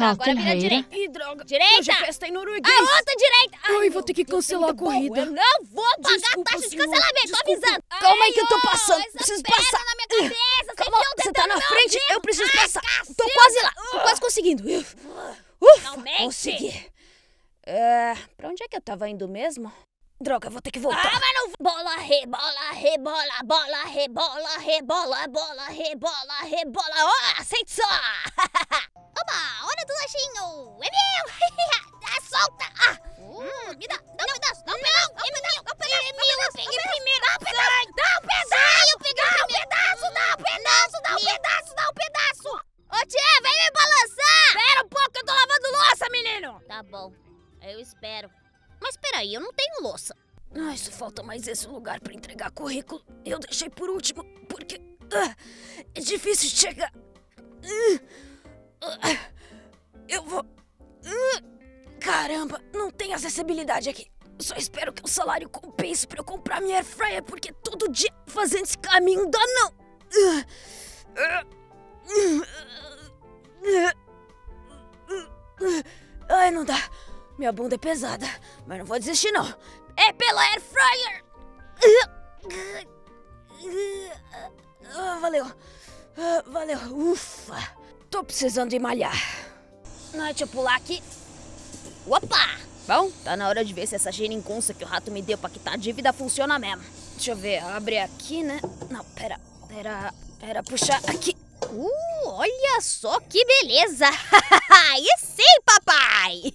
Tá, agora vira carreira. direita. Ih, droga. Direita. GPS tá em norueguês. A outra direita. Ai, meu vou ter que cancelar é a corrida. Eu não vou pagar Desculpa, taxa de cancelamento, tô Desculpa. avisando. Calma aí que eu tô Ai, passando. essa Preciso passar. na minha cabeça. Calma, você tá na frente, dedo. eu preciso Ai, passar. Tô quase lá, tô quase conseguindo. Ufa, Finalmente. consegui. É, pra onde é que eu tava indo mesmo? Droga, vou ter que Ah, voltar. mas não... Bola, rebola, rebola, bola, rebola, rebola, bola, rebola, rebola. Ó, sente só. Lanchinho. É meu. ah, solta. Ah. Hum, me dá, dá um pedaço, dá um pedaço, dá um pedaço, dá um pedaço. É meu, eu peguei primeiro. Dá um pedaço, dá um pedaço. eu peguei dá um pedaço, dá um pedaço, dá um pedaço, dá um pedaço. Ô, tia, vem me balançar. Espera um pouco, eu tô lavando louça, menino. Tá bom, eu espero. Mas peraí, eu não tenho louça. Ai, só falta mais esse lugar pra entregar currículo. Eu deixei por último, porque ah, é difícil chegar. Ah, ah, eu vou. caramba, não tem acessibilidade aqui. Só espero que o salário compense pra eu comprar minha airfryer, porque todo dia fazendo esse caminho dá não. Ai, não dá. Minha bunda é pesada, mas não vou desistir não. É pela air fryer. Ah, valeu. Ah, valeu. Ufa. Tô precisando de malhar. Ah, deixa eu pular aqui. Opa! Bom, tá na hora de ver se essa geringonça que o rato me deu pra quitar a dívida funciona mesmo. Deixa eu ver, abre aqui, né? Não, pera, era, era puxar aqui. Uh, olha só que beleza! Aí sim, papai!